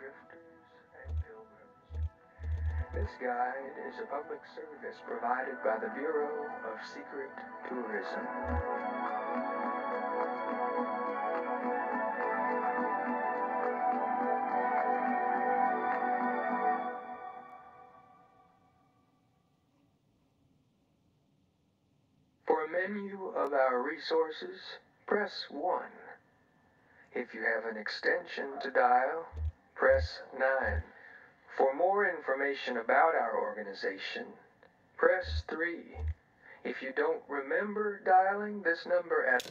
drifters and pilgrims. This guide is a public service provided by the Bureau of Secret Tourism. For a menu of our resources, press 1. If you have an extension to dial, press 9. For more information about our organization, press 3. If you don't remember dialing this number at